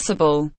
accessible.